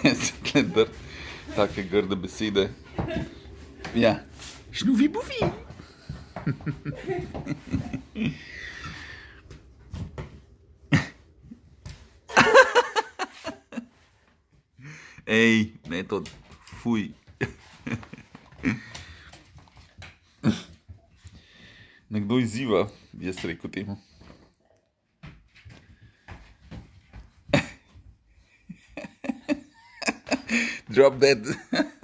Sklender, take grde besede. Ja, šnuvi buvi. Ej, ne to, fuj. Nekdo izziva, jaz rekel temu. Drop that.